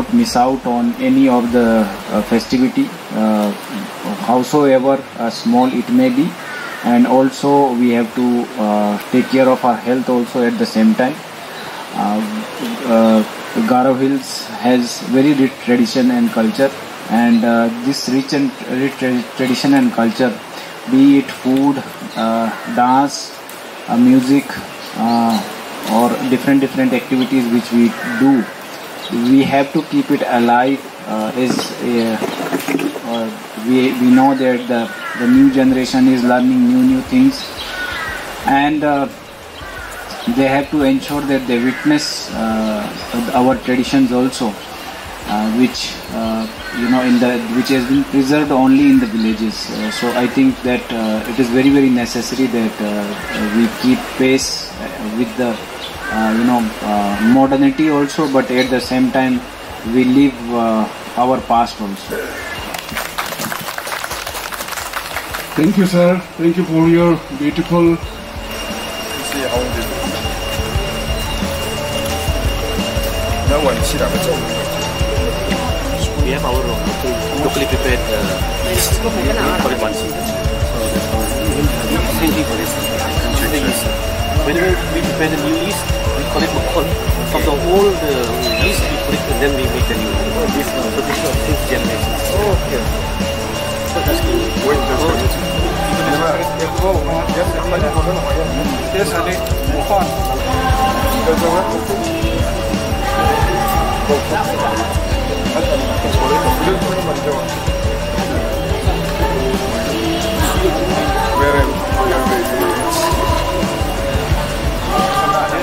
don't miss out on any of the uh, festivity, uh, howsoever small it may be, and also we have to uh, take care of our health also at the same time. Uh, Garo Hills has very rich tradition and culture, and uh, this rich and rich tradition and culture, be it food, uh, dance, uh, music, or different different activities which we do, we have to keep it alive. Uh, is uh, uh, we we know that the the new generation is learning new new things, and. Uh, they have to ensure that they witness uh, our traditions also which you know in the which has been preserved only in the villages so i think that it is very very necessary that we keep pace with the you know uh, modernity also but at the same time we live uh, our past also Thank you, sir. Thank you for your beautiful. We have our locally, locally prepared uh, yeast. We call it one seed. So that's how same thing for this. The yeast. Whenever we prepare the new yeast, we call it makon. From the old uh, yeast, we put it and then we make the new. This uh, so this is our fifth generation. Oh, okay. So that's good.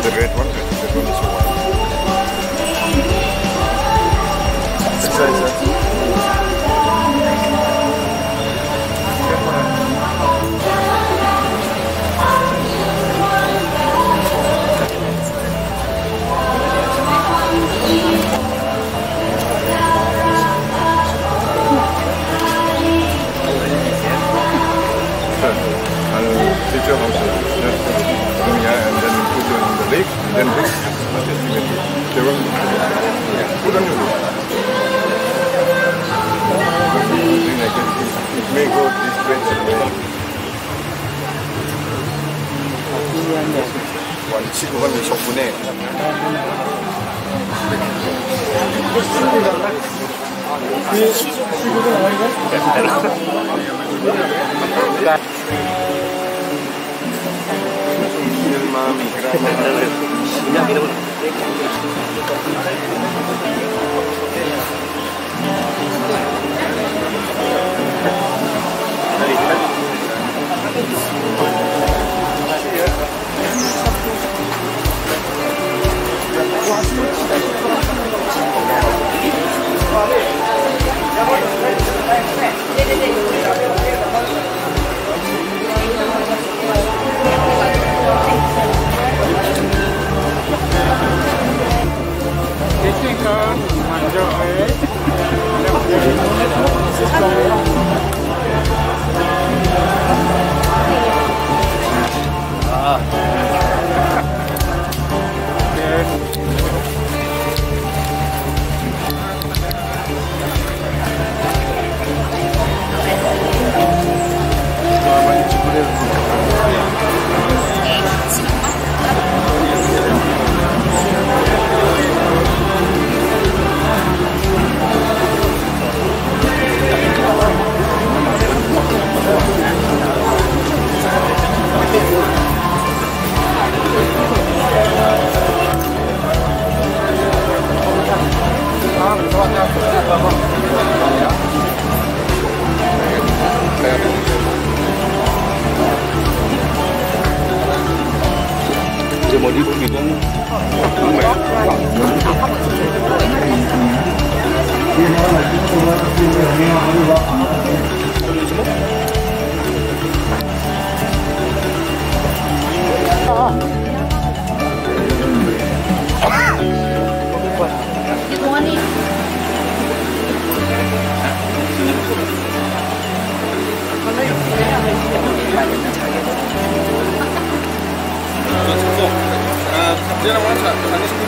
The red one, the one is white.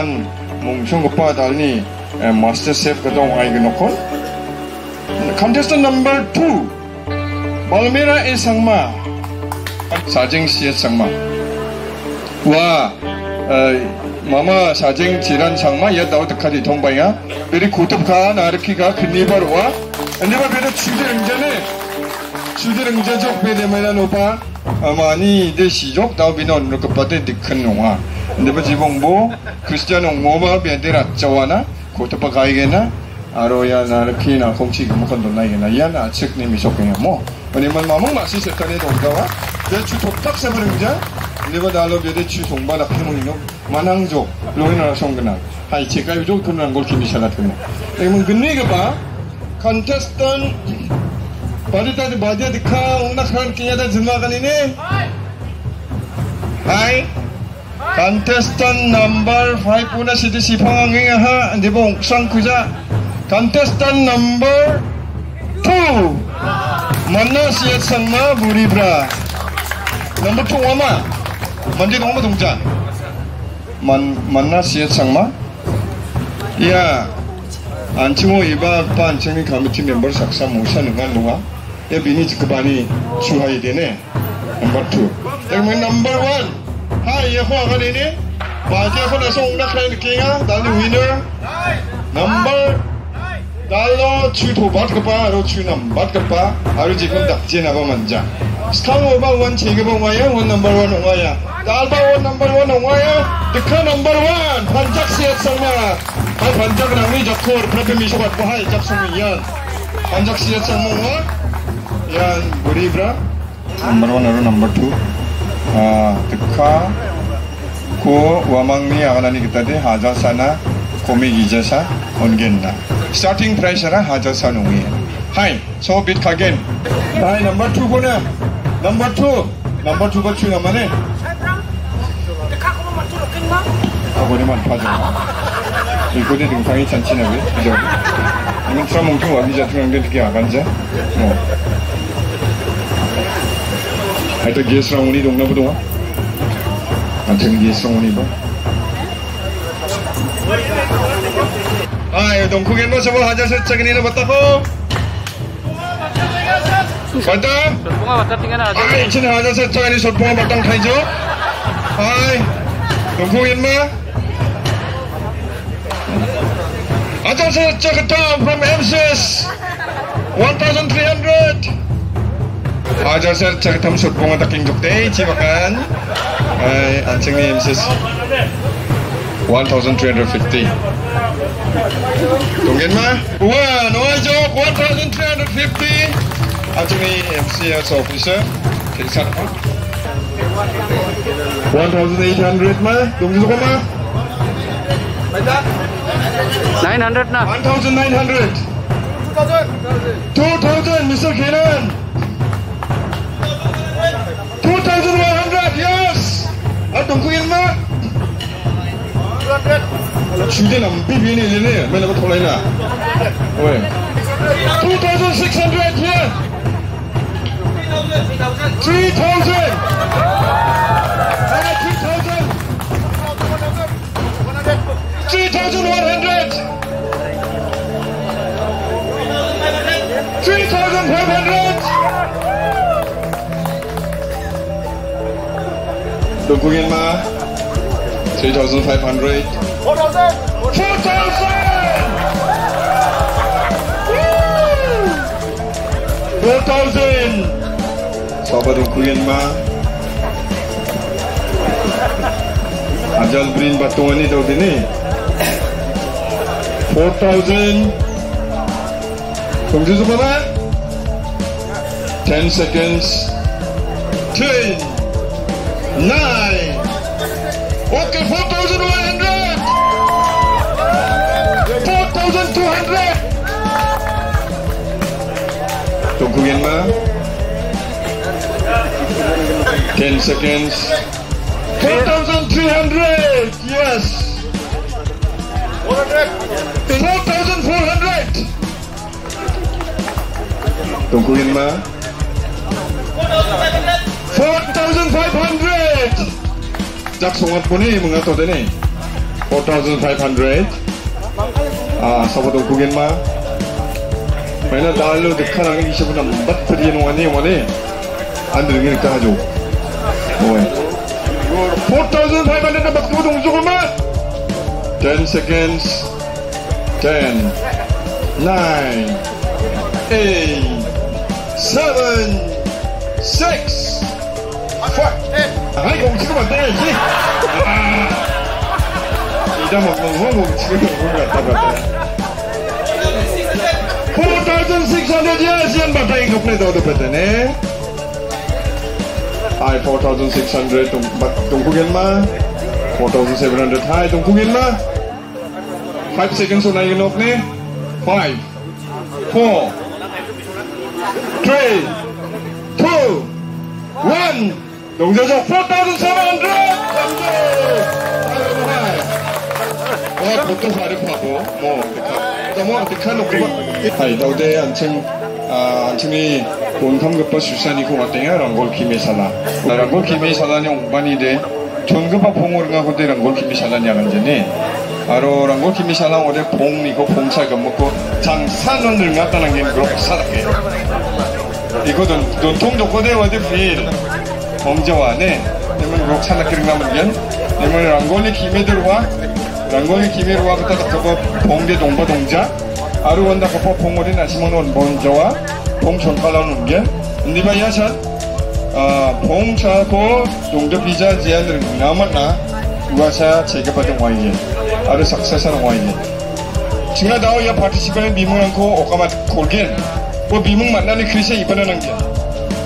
yang mungsung kepa dalni eh, master chef katong ai gnokon contestant number 2 balmira e sangma. Sajing si sangma. Wa eh, mama sajing jiran sangma ya daw takadi thongbainga ya. beri kutubka narakhiga khnibarwa andiba beri chide engjane chide engjajo beri mena nopa amani de sijok daw binon nokpate dikhan nonga 마시 세타네 동가와 대추 독탁 세버링자 근데 뭐 달로 베데 추 송바다 페모니노 만항족 로이나 송그나 하이 제가 요즘 그런 걸 기미 샬라트네 그러면 근니가 봐. 컨테스턴 바디다 바디야 디카 옹나 카란 끼야다 지마가니네. 하이 contestant number 5 puna si si panganging ha hindi ba sang kuja contestant number 2 manna siya sangma buribra number 2 wama mandi wama dongja man manna siya sangma ya 안치모 이바 반 챙이 커미티 멤버 saksa 모사 능한 누가 야 비니 지크바니 추하이 되네 number 2 그러면 number 1 Ya kau akan ini. Baca kau nak song nak kena kinga, dali winner. Number 달러 추도 받을까 로 추남 받을까 아루 지금 닥지 나바 만자. 스탄 오바 원 제게 봉와야 원 넘버 원 옹와야 달바 원 넘버 원 옹와야 드카 넘버 원. 반짝 시에 성마. 하 반짝 랑이 적토 프레페 미쇼 받고 하이 잡성이 연. 반짝 성몽와 연. 브리브라. 넘버 원 아루 넘버 투 아, 드카 고 와망미 아가나니 기타데 하자사나 고미 기자사 온겐나. 스타팅 프라이스라 하자사 농이. 하이 so bit again 하이 넘버 2 보나. 넘버 2 넘버 2 버추 나마네. 아버리만 파자 이거대 등탕이 잔치나게 그죠? 이건 트라몽퉁 와기자 트랑데 되게 아간자? 뭐 하여튼 게스랑운이 동나 보동아 안튼 게스랑운이 봐 아유 동국엔 뭐 저거 하자서 저기 니나 봤다고. 봤다. Bunga batat tinggal ada. 아이 이ችን 하자서 저기 솔봉아 봤당 타이죠? 아이 동국엔 뭐 하자서 저기 또 from MCS 1300 Aja sir, cak tam sut bunga taking jok day, cibakan. Ay, ancing ni MCS 1350. Tungguin mah. One, one jok 1350. Ancing ni MCS officer. Kisah apa? 1800 mah. Tunggu suka mah. 900 na. 1900. 2000, Mr. Kenan. At tungkuin mo. 주제 남비 비니 일리네. 맨날 뭐 돌아이나. 왜? 2600, yeah. 3,100 3,500 to mah 3,500. 4,000! 4,000! sabar Sahabat Duku Ajal Green Batu ini tahun ini. 4,000. Kumju Subhanallah. 10 seconds. 10. 9 Okay 4,100 4,200 Tungguin ma 10 seconds. 4,300 Yes. 4,400 Tungguin ma 4,500 Jaksungat puni mengatur ini. 4,500 Ah, sahabat ukuran mah Mana dalu dekat angin kisah pun nambat pergi nuani mana Anda dengar kita haju Oh 4,500 nambat kamu dong cukup mah 10 seconds. 10 9 8 7 6 5 아이 거 지금 안 돼, 이제. 이다 먹는 거 지금 뭔가 따라. 4,600 years yan ba tayo kapne daw dapat ne? Ay, 4,600 tung tungkugan ma. 4,700 hai tungkugan ma. 5 seconds na yun ne? 5 4 3 2 1 동전서 4,700 와 보통 발음하고 뭐 너무 어떡한 놓고 하이 너대 안층 아 안층이 본탐급과 수산이고 왔대요 랑골 김이살라 랑골 김이살라니 옹반이데 전급바 봉오르가 호대 랑 골 김이살라니 하는지니 바로 랑골 김이살라 어제 봉이고 봉차가 먹고 장산원을 갖다는 게 그렇게 살았게 이거는 논통 조건에 어디 필 그렇게 살았기를 가면 내면 랑골리 들어와 랑골리 들어와 그때 그거 봉대 동바 동자 아루 원다 그거 봉오리 나시모는 범저와 봉촌칼라는 게 근데 야샷 아 봉차고 동대 비자 제안을 남았나? 우아사 제가 받은 와이게 아루 saksesan 와이게 지가 나와 야 파티시pan에 미문한코 오까마 골겐 뭐 미문 만나는 그리스에 이번에는 게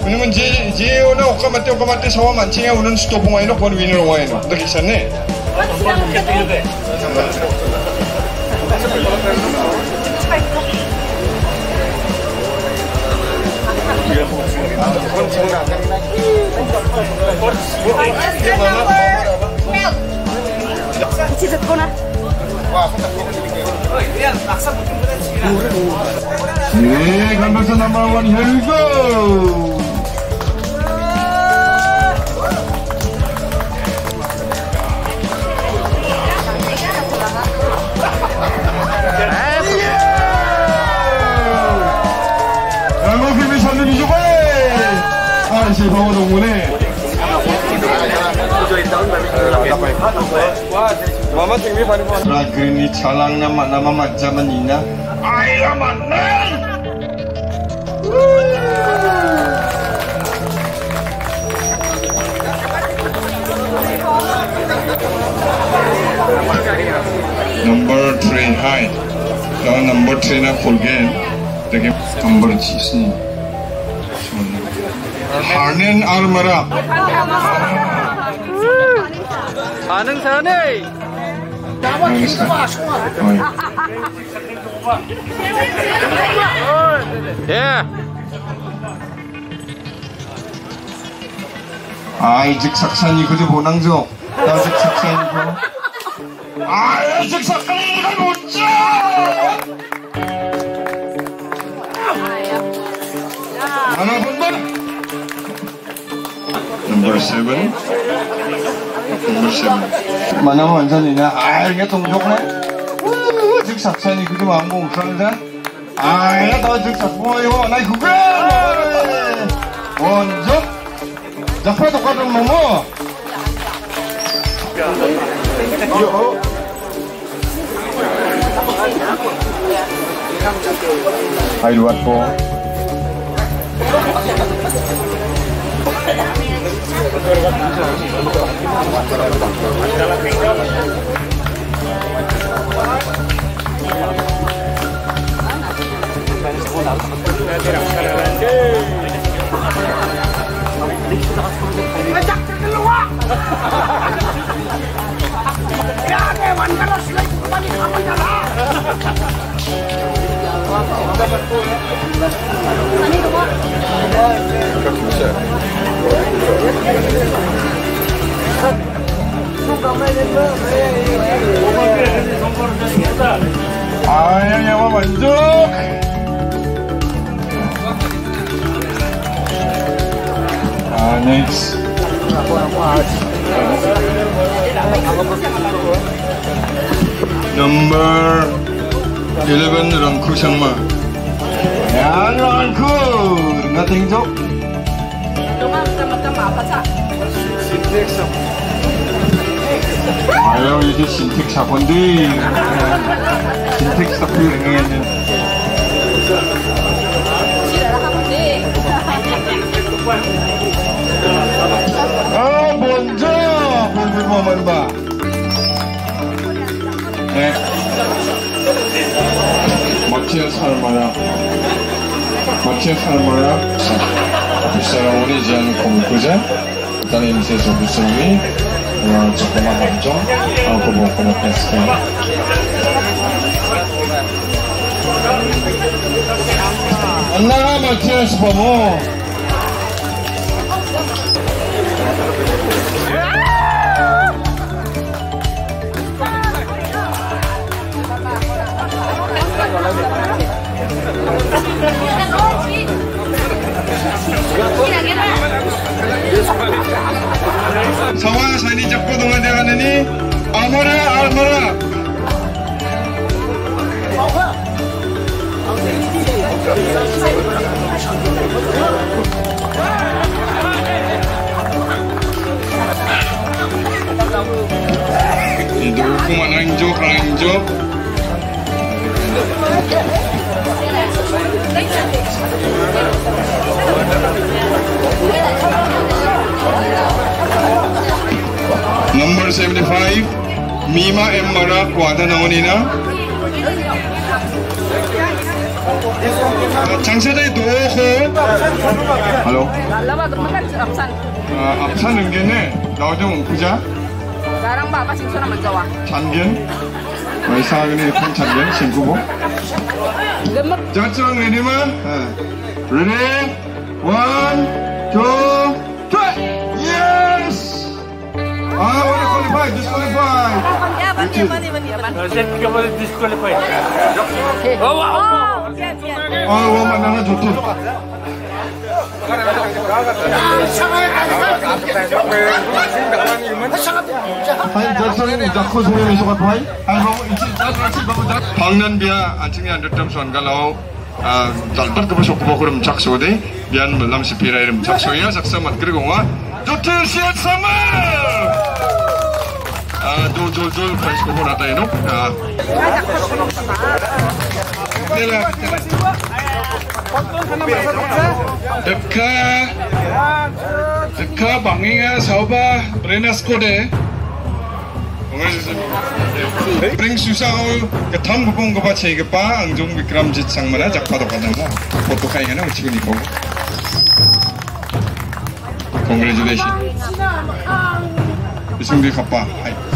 Ini je je ona o kamate o kamate sawa manche ya stop ngai no kon winner ngai no da kisan ne Cicit number one here we go. 아이씨 방어 동문에 Ragini calang nama-nama macam ina. Ayo mana? Number three, hi. Kalau number three na kulgen, tapi number six ni. 반응 잘하네. 예. 아이직 saksan 이거 좀 보낭죠. 나직 saksan 이거. 아이직 saksan 이거 못죠. 하나. 11 7 만나면 완전이냐 아 이게 동족네 즉 삭산이 그게 망고 옥상자 아 이게 더 즉삭 뭐이거 나 그거 원적 작파 똑같은 뭐뭐 Hai luat po. Ya, que van a los leyes, van a Ay, yang mau manjuk. Ah, next. Number 11 Rangku Sangma. Yan Rangku, nothing joke. Ayaw itu sintik sakundi. Sintik sakundi. Oh, bonjour, bonjour momen ba. 네. 아 살마라. 빗사람 오리지 않고 무구자. 일단은 인쇄소 무슬미. 와, 조그만 감정. 하고 먹고 먹겠어요. 안나 마치아 스파모. 75 Mima M. Marak Wada naonina 장세대 노호 absan. 아, 앞산 은견에 나오정 웅크자 Sekarang Bapak sing suara menjawab. 잔견 와이사그네 큰 잔견 신구보 자처럼 레디만 레디 원, 투, 트라이 예스 아 disqualified, disqualified. Yaman, Yaman, Yaman, Yaman. Yaman is disqualified. Oh, wow. Dia anjingnya ada dalam soal kalau. जो जो जो फ्रेंड्स को बनाता है no Deka Deka banginga sauba renas kode Pring susah kau ketam kupung kepace kepa angjung Vikram jit sang mana jak pada pada mo foto kayaknya nih ucapin kau Congratulations. Bismillah kapa. Hai.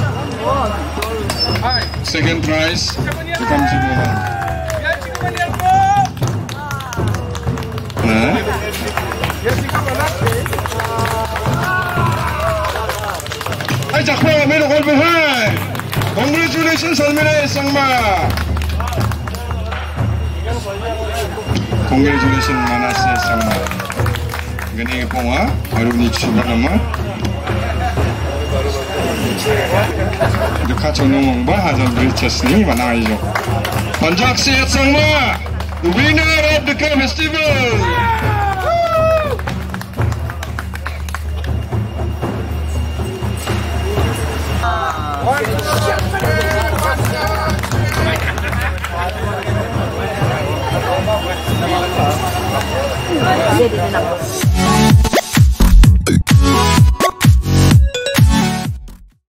Second prize Vikramjit mo nah Ay, meron ko ba hai? Congratulations, Almira Sangma. Congratulations, Manas Sangma. Gani po nga, ni Chuba naman. Dukatunung Bahasa Bridges ni mana ijo. Panjak sihat sangma, the winner of the Grand Festival. Jadi nak.